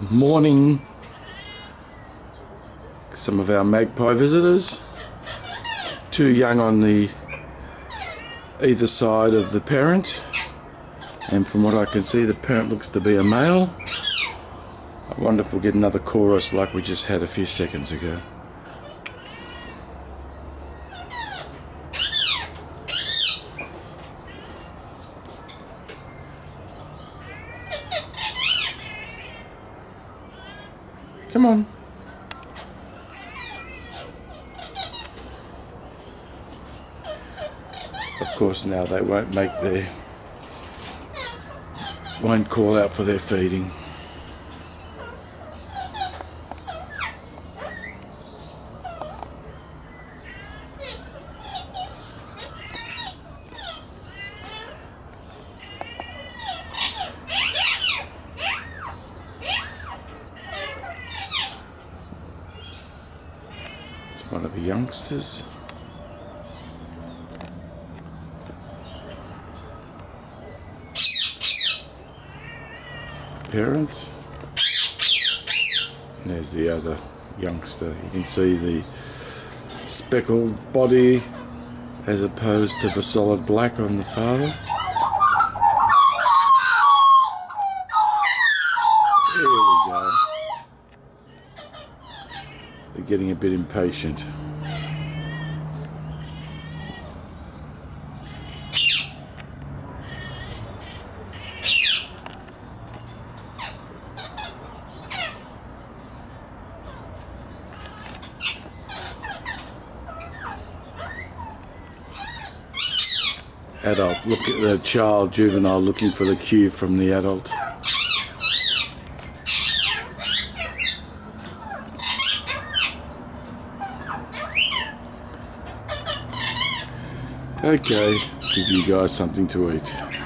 morning some of our magpie visitors. Two young on the either side of the parent. And from what I can see, the parent looks to be a male. I wonder if we'll get another chorus like we just had a few seconds ago. Come on. Of course now they won't make their won't call out for their feeding. One of the youngsters. Parent. And there's the other youngster. You can see the speckled body as opposed to the solid black on the father. Getting a bit impatient. Adult, look at the child juvenile looking for the cue from the adult. Okay, give you guys something to eat.